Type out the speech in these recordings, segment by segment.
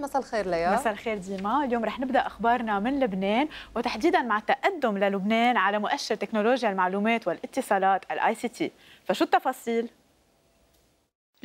مساء الخير ليا. مساء الخير ديما. اليوم رح نبدأ أخبارنا من لبنان وتحديدا مع تقدم للبنان على مؤشر تكنولوجيا المعلومات والاتصالات ال ICT فشو التفاصيل؟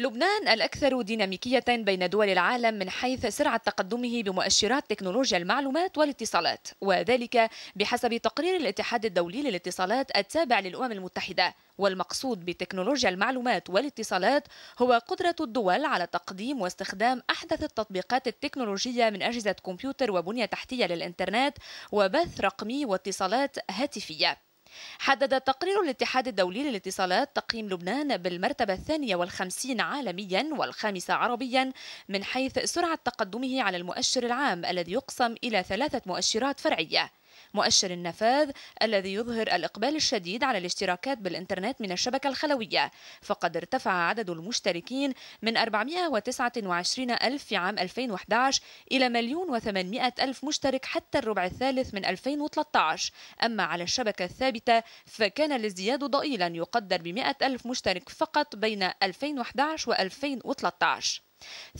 لبنان الأكثر ديناميكية بين دول العالم من حيث سرعة تقدمه بمؤشرات تكنولوجيا المعلومات والاتصالات وذلك بحسب تقرير الاتحاد الدولي للاتصالات التابع للأمم المتحدة. والمقصود بتكنولوجيا المعلومات والاتصالات هو قدرة الدول على تقديم واستخدام أحدث التطبيقات التكنولوجية من أجهزة كمبيوتر وبنية تحتية للإنترنت وبث رقمي واتصالات هاتفية. حدد تقرير الاتحاد الدولي للاتصالات تقييم لبنان بالمرتبة الثانية والخمسين عالميا والخامسة عربيا من حيث سرعة تقدمه على المؤشر العام الذي يقسم إلى ثلاثة مؤشرات فرعية. مؤشر النفاذ الذي يظهر الإقبال الشديد على الاشتراكات بالإنترنت من الشبكة الخلوية. فقد ارتفع عدد المشتركين من 429 ألف في عام 2011 إلى مليون و800 ألف مشترك حتى الربع الثالث من 2013 أما على الشبكة الثابتة فكان الازدياد ضئيلا يقدر ب 100 ألف مشترك فقط بين 2011 و 2013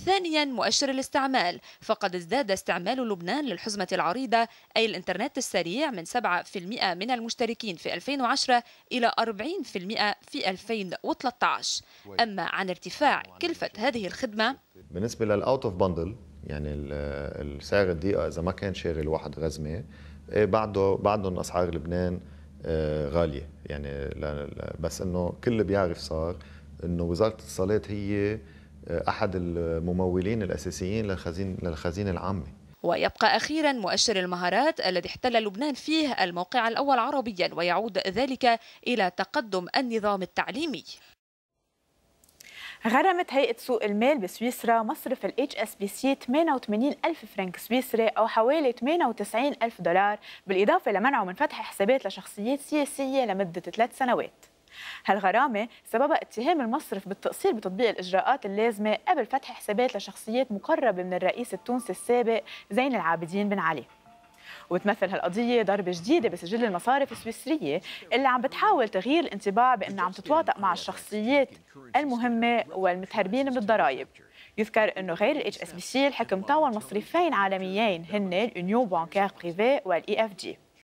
ثانيا مؤشر الاستعمال. فقد ازداد استعمال لبنان للحزمة العريضة أي الإنترنت السريع من 7% من المشتركين في 2010 إلى 40% في 2013 أما عن ارتفاع كلفة هذه الخدمة بالنسبة للأوت أوف بندل يعني السعر الدقيقة إذا ما كان شاري الواحد غزمة إيه بعده بعدهم أسعار لبنان آه، غالية. يعني بس إنه كل بيعرف صار إنه وزارة الاتصالات هي أحد الممولين الأساسيين للخزين للخزينه العامه ويبقى أخيرا مؤشر المهارات الذي احتل لبنان فيه الموقع الأول عربيا ويعود ذلك إلى تقدم النظام التعليمي. غرمت هيئة سوق المال بسويسرا مصرف ال HSBC 88 ألف فرنك سويسري أو حوالي 98 ألف دولار بالإضافة لمنعه من فتح حسابات لشخصيات سياسية لمدة ثلاث سنوات. هالغرامة سببها اتهام المصرف بالتقصير بتطبيق الإجراءات اللازمة قبل فتح حسابات لشخصيات مقربة من الرئيس التونسي السابق زين العابدين بن علي. وتمثل هالقضية ضربة جديدة بسجل المصارف السويسرية اللي عم بتحاول تغيير الانطباع بأنها عم تتواطأ مع الشخصيات المهمة والمتهربين من الضرائب. يذكر إنه غير ال HSBC الحكم طاول مصرفين عالميين هن ال Union Bancaire Privée وال EFG